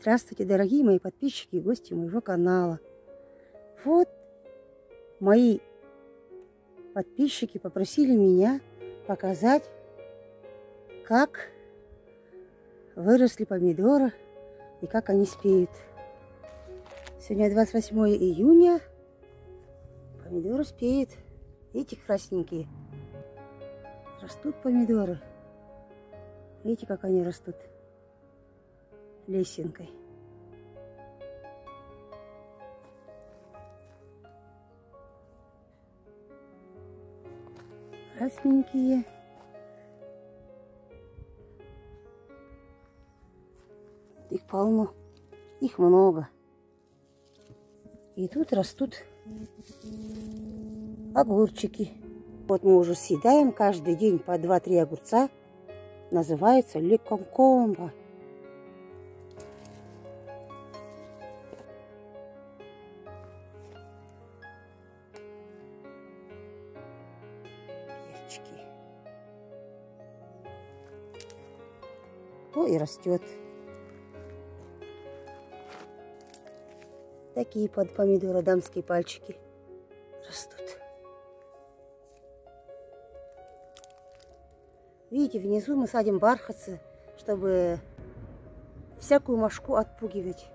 Здравствуйте, дорогие мои подписчики и гости моего канала. Вот мои подписчики попросили меня показать, как выросли помидоры и как они спеют. Сегодня 28 июня. Помидоры спеют. Видите, красненькие. Растут помидоры. Видите, как они растут лесенкой. Красненькие. Их полно. Их много. И тут растут огурчики. Вот мы уже съедаем каждый день по 2-3 огурца. Называется лекомкомба. То и растет. Такие под помидоры дамские пальчики растут. Видите, внизу мы садим бархатцы, чтобы всякую мошку отпугивать.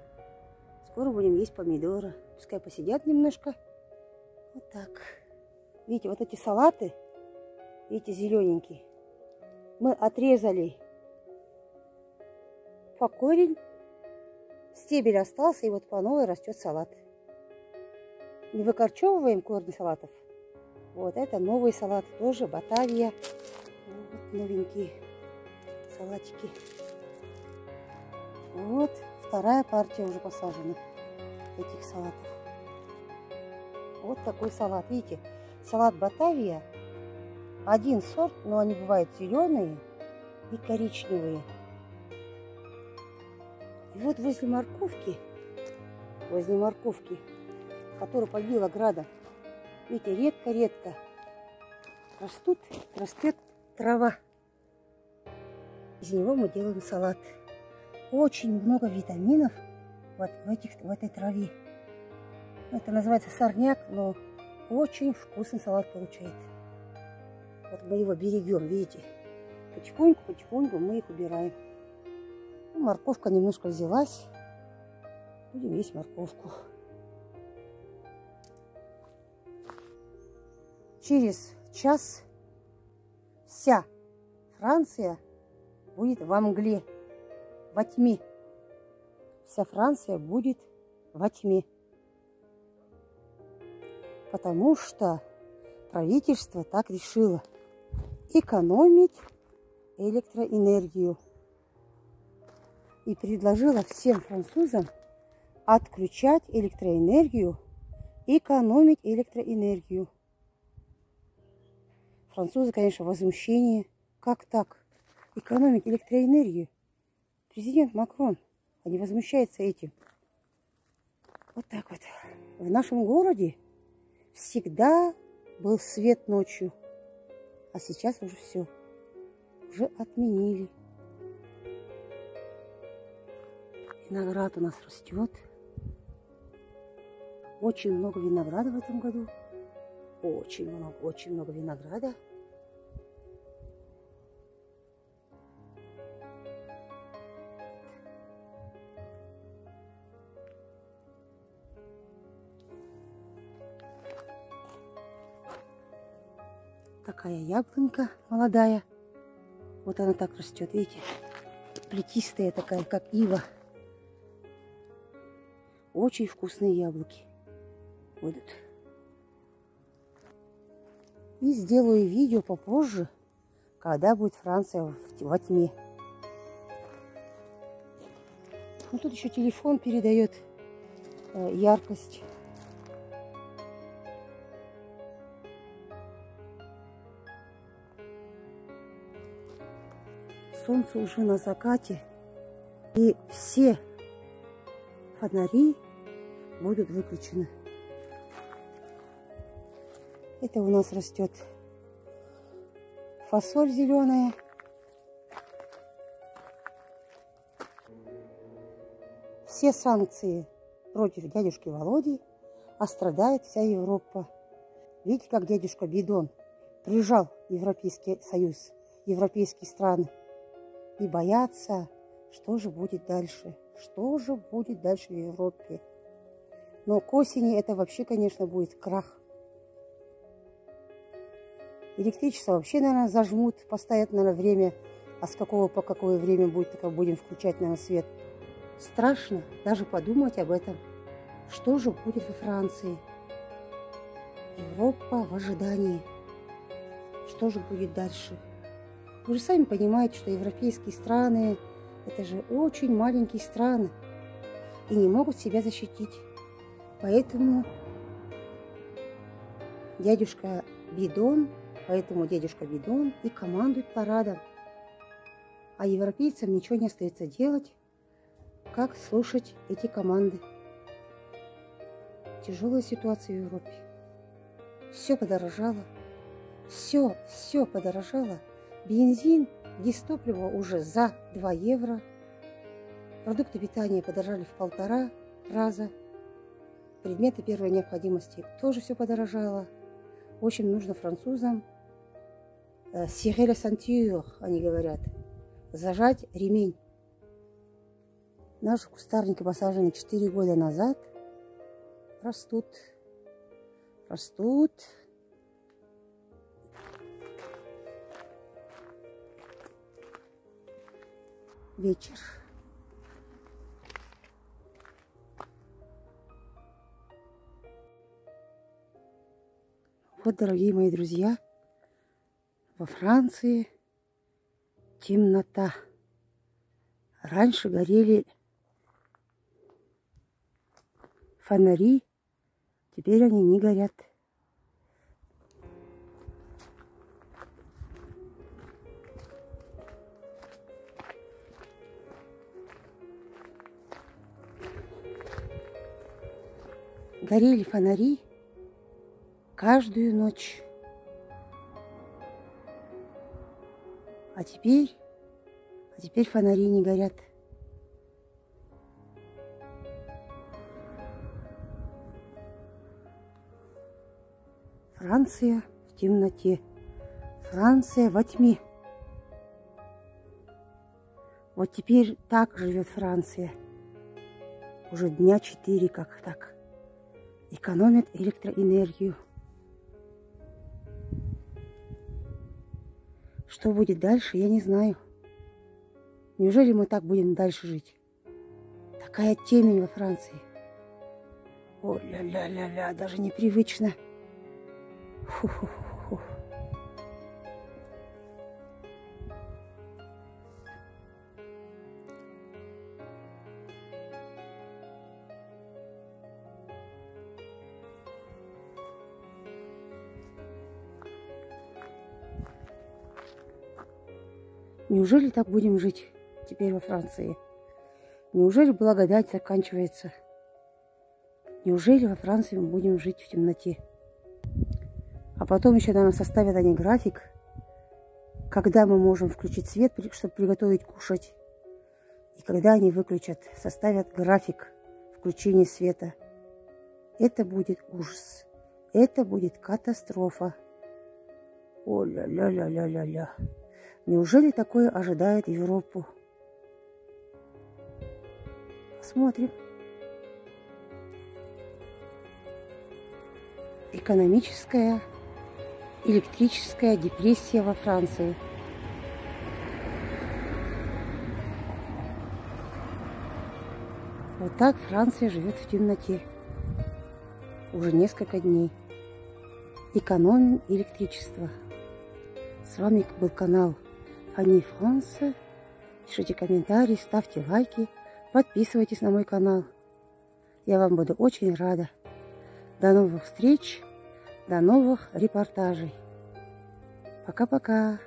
Скоро будем есть помидоры. Пускай посидят немножко. Вот так. Видите, вот эти салаты, видите, зелененькие, мы отрезали по корень Стебель остался, и вот по новой растет салат. Не выкорчевываем корни салатов. Вот это новый салат, тоже Батавия. Вот новенькие салатики. Вот вторая партия уже посажена этих салатов. Вот такой салат. Видите, салат Батавия. Один сорт, но они бывают зеленые и коричневые. Вот возле морковки, возле морковки, которую побила града, видите, редко-редко растут, растет трава. Из него мы делаем салат. Очень много витаминов вот в, этих, в этой траве. Это называется сорняк, но очень вкусный салат получает. Вот мы его берегем, видите. Потихоньку-потихоньку мы их убираем. Морковка немножко взялась. Будем есть морковку. Через час вся Франция будет во мгле, во тьме. Вся Франция будет во тьме. Потому что правительство так решило экономить электроэнергию и предложила всем французам отключать электроэнергию, экономить электроэнергию. Французы, конечно, в возмущении. Как так? Экономить электроэнергию? Президент Макрон, они возмущаются этим. Вот так вот. В нашем городе всегда был свет ночью. А сейчас уже все. Уже отменили. Виноград у нас растет. Очень много винограда в этом году. Очень много, очень много винограда. Такая яблонька молодая. Вот она так растет, видите? Плетистая такая, как ива. Очень вкусные яблоки будут. И сделаю видео попозже, когда будет Франция во тьме. Ну, тут еще телефон передает э, яркость. Солнце уже на закате. И все фонари будут выключены. Это у нас растет фасоль зеленая. все санкции против дядюшки Володи, а страдает вся Европа. Видите, как дядюшка Бидон прижал Европейский Союз, европейские страны. И боятся, что же будет дальше, что же будет дальше в Европе. Но к осени это вообще, конечно, будет крах. Электричество вообще, наверное, зажмут, поставят, наверное, время, а с какого по какое время будет, только будем включать, наверное, свет. Страшно даже подумать об этом. Что же будет во Франции? Европа в ожидании. Что же будет дальше? Вы же сами понимаете, что европейские страны – это же очень маленькие страны и не могут себя защитить. Поэтому дядюшка Бидон, поэтому дядюшка Бидон и командует парадом. А европейцам ничего не остается делать, как слушать эти команды. Тяжелая ситуация в Европе. Все подорожало. Все, все подорожало. Бензин, дистопливо уже за 2 евро. Продукты питания подорожали в полтора раза предметы первой необходимости тоже все подорожало. Очень нужно французам «serrer la они говорят, зажать ремень. Наши кустарники, посаженные 4 года назад, растут, растут. Вечер. Вот, дорогие мои друзья, во Франции темнота. Раньше горели фонари, теперь они не горят. Горели фонари, каждую ночь. А теперь, а теперь фонари не горят. Франция в темноте. Франция во тьме. Вот теперь так живет Франция. Уже дня четыре как так. Экономит электроэнергию. Что будет дальше, я не знаю. Неужели мы так будем дальше жить? Такая темень во Франции. О, ля-ля-ля-ля, даже непривычно. Фу-фу-фу. Неужели так будем жить теперь во Франции? Неужели благодать заканчивается? Неужели во Франции мы будем жить в темноте? А потом еще, наверное, составят они график, когда мы можем включить свет, чтобы приготовить кушать. И когда они выключат, составят график включения света. Это будет ужас. Это будет катастрофа. О-ля-ля-ля-ля-ля-ля. Неужели такое ожидает Европу? Посмотрим. Экономическая, электрическая депрессия во Франции. Вот так Франция живет в темноте. Уже несколько дней. Экономим электричество. С вами был канал Ани Франса. Пишите комментарии, ставьте лайки, подписывайтесь на мой канал. Я вам буду очень рада. До новых встреч, до новых репортажей. Пока-пока.